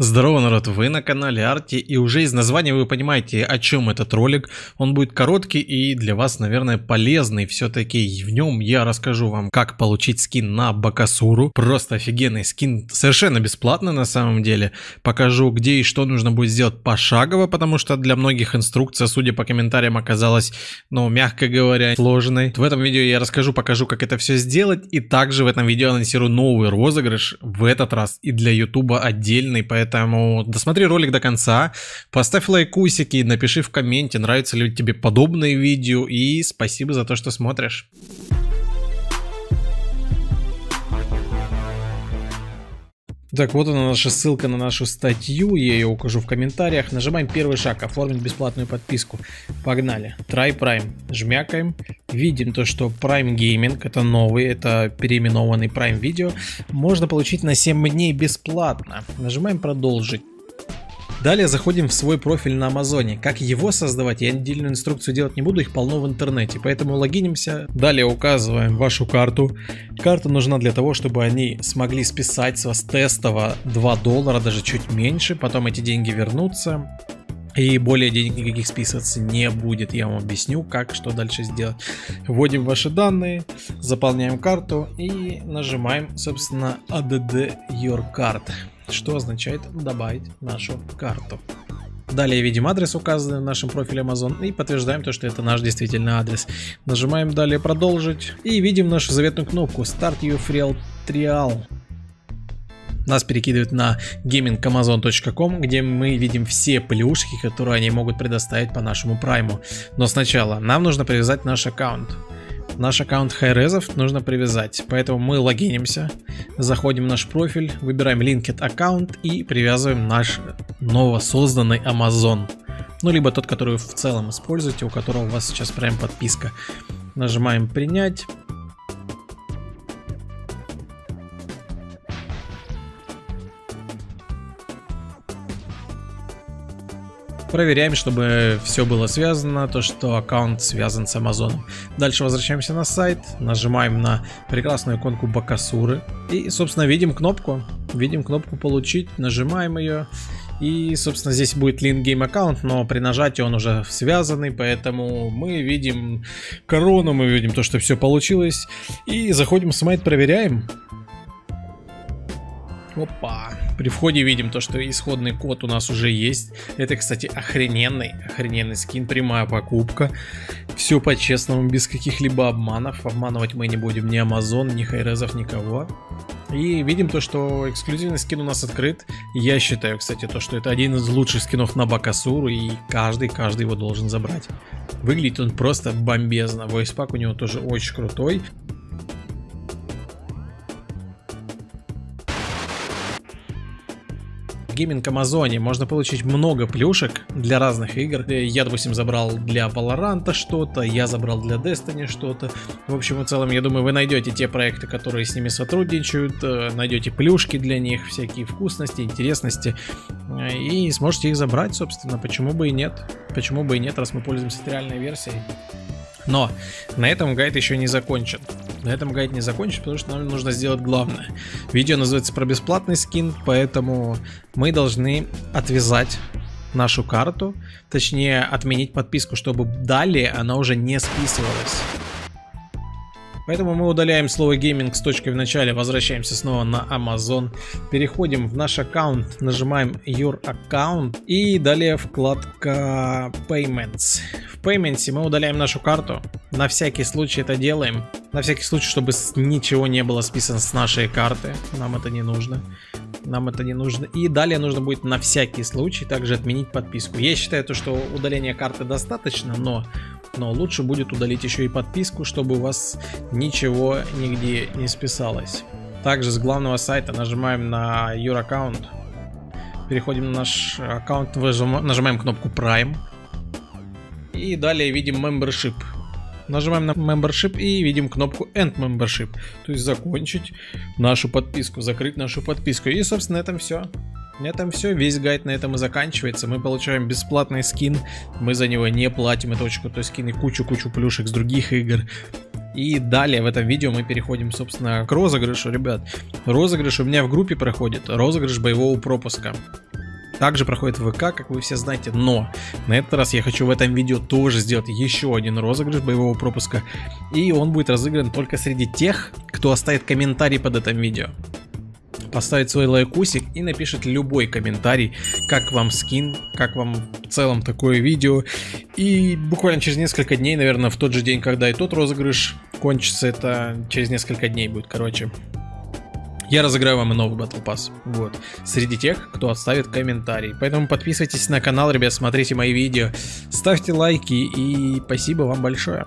Здорово, народ, вы на канале Арти, и уже из названия вы понимаете, о чем этот ролик. Он будет короткий и для вас, наверное, полезный. Все-таки в нем я расскажу вам, как получить скин на Бакасуру. Просто офигенный скин, совершенно бесплатно на самом деле. Покажу, где и что нужно будет сделать пошагово, потому что для многих инструкция, судя по комментариям, оказалась, ну, мягко говоря, сложной. В этом видео я расскажу, покажу, как это все сделать, и также в этом видео анонсирую новый розыгрыш, в этот раз и для Ютуба отдельный, поэтому Поэтому досмотри ролик до конца, поставь лайкусики, напиши в комменте, нравятся ли тебе подобные видео. И спасибо за то, что смотришь. Так, вот она наша ссылка на нашу статью, я ее укажу в комментариях. Нажимаем первый шаг, оформить бесплатную подписку. Погнали. Try Prime. Жмякаем. Видим то, что Prime Gaming, это новый, это переименованный Prime Video, можно получить на 7 дней бесплатно. Нажимаем продолжить. Далее заходим в свой профиль на Амазоне. Как его создавать, я отдельную инструкцию делать не буду, их полно в интернете. Поэтому логинимся. Далее указываем вашу карту. Карта нужна для того, чтобы они смогли списать с вас тестово 2 доллара, даже чуть меньше. Потом эти деньги вернутся. И более денег никаких списываться не будет. Я вам объясню, как, что дальше сделать. Вводим ваши данные, заполняем карту и нажимаем, собственно, add your card что означает добавить нашу карту. Далее видим адрес, указанный в нашем профиле Amazon, и подтверждаем то, что это наш действительно адрес. Нажимаем далее продолжить, и видим нашу заветную кнопку Start Your Free Trial. Нас перекидывает на gamingamazon.com, где мы видим все плюшки, которые они могут предоставить по нашему прайму. Но сначала нам нужно привязать наш аккаунт наш аккаунт хайрезов нужно привязать. Поэтому мы логинимся, заходим в наш профиль, выбираем Linked аккаунт и привязываем наш новосозданный Amazon. Ну, либо тот, который вы в целом используете, у которого у вас сейчас прям подписка. Нажимаем принять. Проверяем, чтобы все было связано, то что аккаунт связан с Amazon. Дальше возвращаемся на сайт, нажимаем на прекрасную иконку Бакасуры и, собственно, видим кнопку. Видим кнопку получить, нажимаем ее. И, собственно, здесь будет link game аккаунт, но при нажатии он уже связанный, поэтому мы видим корону, мы видим то, что все получилось. И заходим в смайт, проверяем. Опа. При входе видим то, что исходный код у нас уже есть. Это, кстати, охрененный, охрененный скин, прямая покупка. Все по-честному, без каких-либо обманов. Обманывать мы не будем ни Amazon, ни Хайрезов, никого. И видим то, что эксклюзивный скин у нас открыт. Я считаю, кстати, то, что это один из лучших скинов на Бакасуру, и каждый, каждый его должен забрать. Выглядит он просто бомбезно. Войспак у него тоже очень крутой. Gaming Амазоне можно получить много плюшек для разных игр. Э, я, допустим, забрал для Valorant что-то, я забрал для Destiny что-то. В общем и целом, я думаю, вы найдете те проекты, которые с ними сотрудничают, э, найдете плюшки для них, всякие вкусности, интересности, э, и сможете их забрать, собственно. Почему бы и нет? Почему бы и нет, раз мы пользуемся реальной версией? Но на этом гайд еще не закончен. На этом гайд не закончен, потому что нам нужно сделать главное. Видео называется про бесплатный скин, поэтому мы должны отвязать нашу карту, точнее отменить подписку, чтобы далее она уже не списывалась. Поэтому мы удаляем слово гейминг с точкой в начале, возвращаемся снова на Amazon, переходим в наш аккаунт, нажимаем Your Account и далее вкладка Payments. В Payments мы удаляем нашу карту, на всякий случай это делаем, на всякий случай, чтобы ничего не было списано с нашей карты, нам это не нужно. Нам это не нужно. И далее нужно будет на всякий случай также отменить подписку. Я считаю, то, что удаление карты достаточно, но но лучше будет удалить еще и подписку, чтобы у вас ничего нигде не списалось. Также с главного сайта нажимаем на Your Account. Переходим на наш аккаунт, нажимаем кнопку Prime. И далее видим Membership. Нажимаем на Membership и видим кнопку End Membership. То есть закончить нашу подписку, закрыть нашу подписку. И, собственно, на этом все. На этом все, весь гайд на этом и заканчивается. Мы получаем бесплатный скин, мы за него не платим, это очень крутой скин и кучу-кучу плюшек с других игр. И далее в этом видео мы переходим, собственно, к розыгрышу, ребят. Розыгрыш у меня в группе проходит, розыгрыш боевого пропуска. также проходит в ВК, как вы все знаете, но на этот раз я хочу в этом видео тоже сделать еще один розыгрыш боевого пропуска, и он будет разыгран только среди тех, кто оставит комментарий под этим видео поставит свой лайкусик и напишет любой комментарий, как вам скин, как вам в целом такое видео. И буквально через несколько дней, наверное, в тот же день, когда и тот розыгрыш кончится, это через несколько дней будет, короче. Я разыграю вам и новый Battle Pass. Вот. Среди тех, кто оставит комментарий. Поэтому подписывайтесь на канал, ребят, смотрите мои видео, ставьте лайки и спасибо вам большое.